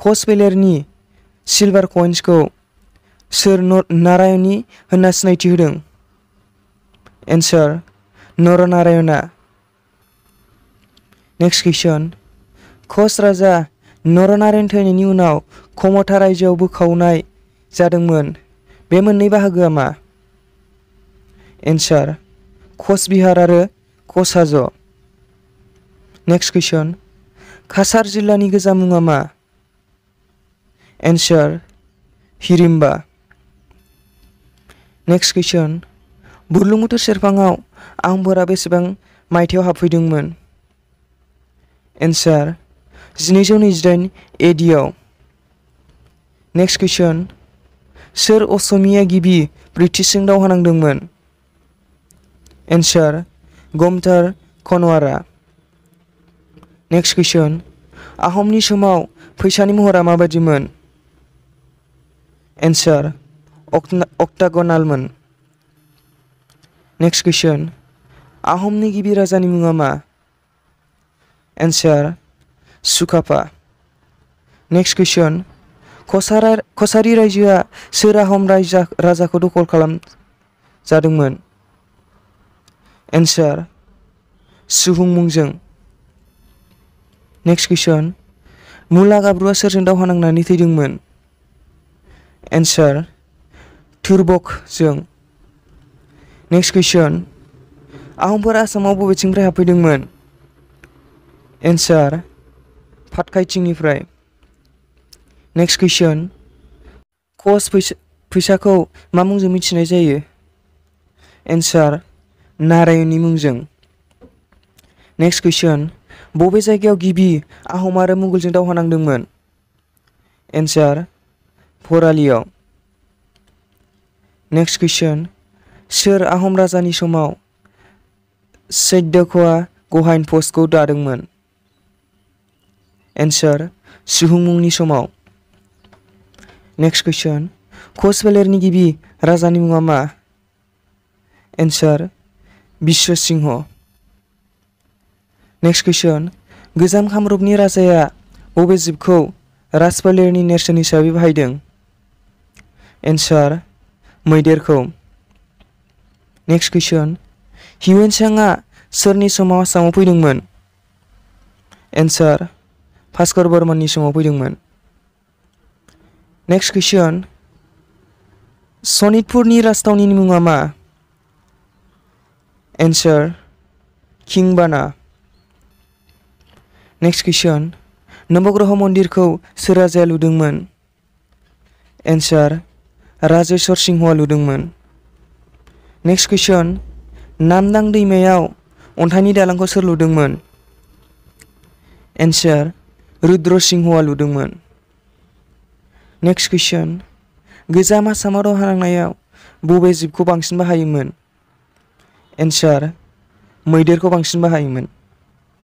कच बेलेरनि सिलभार कइन्सखौ सोर नारायणि होनना सिनायथि होदों। एन्सार नरनारायणआ नेक्स्ट कुइसन कच राजा नरनारायण थैनायनि उनाव खमथा रायजोआव बोखावनाय जादोंमोन। बे मा? एन्सार कच बिहार आरो कच नेक्स्ट कुइसन काछार जिल्लानि मुङा मा? एन्सार हिरिम्बा नेक्स्ट कुइसन बुरलुंबुथुर सेरफाङाव आहमफोरा बेसेबां मायथाइयाव हाबफैदोंमोन? एन्सार जिनैजौ नैजिदाइन एडिआव नेक्स्ट कुइसन सोर असमिया गिबि ब्रिटिशजों दावहा नांदोंमोन एन्सार गमथार खनवारा। नेक्स्ट कुइसन आहमनि समाव फैसानि महरा माबायदिमोन एन्सार अक्टागनालमोन नेक्स्ट कुइसन आहमनि गिबि राजानि मुङा मा एन्सार सुकाफा नेक्स्ट कुइसन कसारि रायजोआ सोर आहम रायजा राजाखौ दखल खालाम जादोंमोन एन्सार सुहुं मुंजों नेक्स्ट कुइसन मुला गाब्रुआ सोरजों दावहा नांनानै थैदोंमोन एन्सार तुर्बकजों नेक्स्ट कुइसन आहमफोरा आसामाव बबेथिंनिफ्राय हाबफैदोंमोन एन्सार फातखाइथिंनिफ्राय नेक्स्ट कुइसन कच फैसा फैसाखौ मा मुंजों मिथिनाय जायो एन्सार नारायणनि मुंजों नेक्स्ट कुइसन बबे जायगायाव गिबि आहम आरो मुगलजों दावहा नांदोंमोन एन्सार भरालियाव नेक्स्ट कुइसन सोर आहम राजानि समाव सैद्यख'आ गहाइन पस्टखौ दादोंमोन? एन्सार सुहुं मुंनि समाव। नेक्स्ट कुइसन कच फोलेरनि गिबि राजानि मुङा मा? एन्सार बिश्वसिंह नेक्स्ट कुइसन गोजाम कामरुपनि राजाया बबे जिबखौ राजफोलेरनि नेरसोन हिसाबै बाहायदों? एन्सार मैदेरखौ नेक्स्ट कुइसन हिउएनसांआ सोरनि समाव आसामाव फैदोंमोन एन्सार भास्कर बर्मननि समाव फैदोंमोन नेक्स्ट कुइसन सनितपुरनि राजथावनिनि मुङा मा एन्सार किंबाना नेक्स्ट कुइसन नवग्रह मन्दिरखौ सोर राजाया लुदोंमोन एन्सार राजेश्वर सिंहआ लुदोंमोन। नेक्स्ट कुइसन नामदां दैमायाव अन्थाइनि दालांखौ सोर लुदोंमोन? एन्सार रुद्र सिंहआ लुदोंमोन। नेक्स्ट कुइसन गोजाम आसामाव दावहा नांनायाव बबे जिबखौ बांसिन बाहायोमोन? एन्सार मैदेरखौ बांसिन बाहायोमोन।